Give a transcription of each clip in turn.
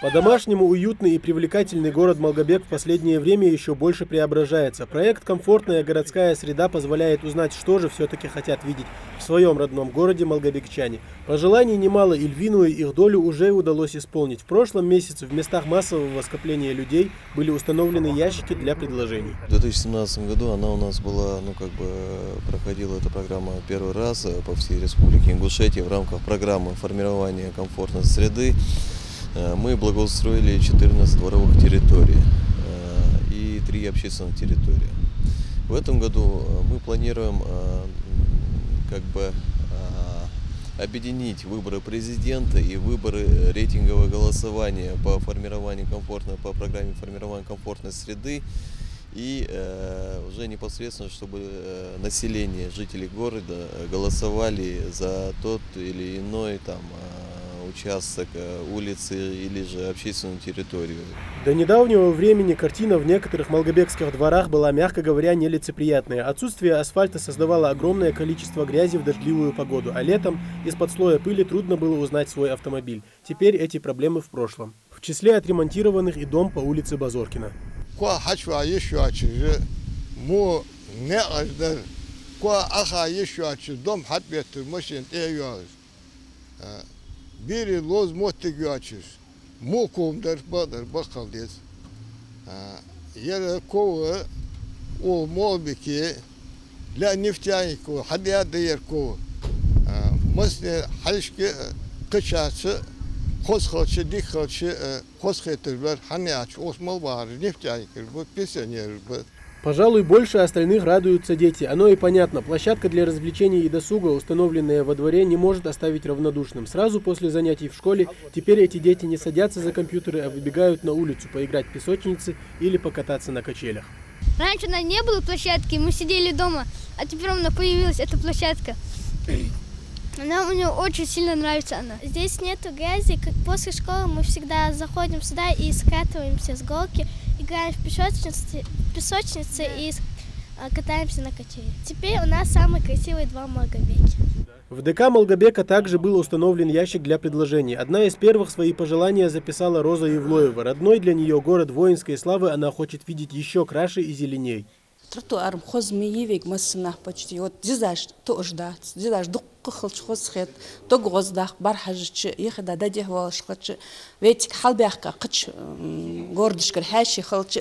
По-домашнему уютный и привлекательный город Малгобек в последнее время еще больше преображается. Проект «Комфортная городская среда» позволяет узнать, что же все-таки хотят видеть в своем родном городе малгобекчане. Пожеланий немало, и львиную их долю уже удалось исполнить. В прошлом месяце в местах массового скопления людей были установлены ящики для предложений. В 2017 году она у нас была, ну как бы проходила эта программа первый раз по всей республике Ингушетия в рамках программы формирования комфортной среды. Э, мы благоустроили 14 дворовых территорий э, и 3 общественных территории. В этом году э, мы планируем как бы объединить выборы президента и выборы рейтингового голосования по формированию комфортной, по программе формирования комфортной среды и уже непосредственно, чтобы население, жители города голосовали за тот или иной там участок э, улицы или же общественную территорию. До недавнего времени картина в некоторых малгобекских дворах была, мягко говоря, нелицеприятная. Отсутствие асфальта создавало огромное количество грязи в дождливую погоду, а летом из-под слоя пыли трудно было узнать свой автомобиль. Теперь эти проблемы в прошлом. В числе отремонтированных и дом по улице Базоркина. Biri loz motte güaçır. Mokum der badar bakal dez. Yere kova o mobiki la niftiyani ko hadiya deyir ko. Masne halşki e, kıçası Kos kalçı, dik kalçı, e, kos getirdiler, hani aç, osmal bağırır, nefti ayıkır, bu pis yer bu. Пожалуй, больше остальных радуются дети. Оно и понятно. Площадка для развлечений и досуга, установленная во дворе, не может оставить равнодушным. Сразу после занятий в школе теперь эти дети не садятся за компьютеры, а выбегают на улицу поиграть в песочницы или покататься на качелях. Раньше у нас не было площадки, мы сидели дома, а теперь у нас появилась эта площадка. Нам мне очень сильно нравится она. Здесь нету грязи. Как после школы мы всегда заходим сюда и скатываемся с голки играем в песочнице, песочнице и катаемся на качеле. Теперь у нас самые красивые два Малгобеки. В ДК Малгобека также был установлен ящик для предложений. Одна из первых свои пожелания записала Роза Евлоева. Родной для нее город воинской славы она хочет видеть еще краше и зеленей. Тротуарым хозмеевик масынах почти вот дизаш тожда дизаш дуккы хылч хозхет тогоздах бархажчы ехда да дехвалшкачы ведь халбяхка кыч гордышкар хаши хылч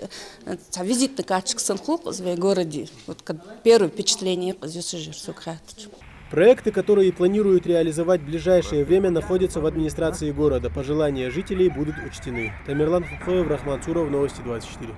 визитный карточка сын хлопыз в городе вот первое впечатление здесь жир сукхатыч Проекты, которые планируют реализовать в ближайшее время, находятся в администрации города. Пожелания жителей будут учтены. Тамерлан Хукхоев, Рахман Цуров, Новости 24.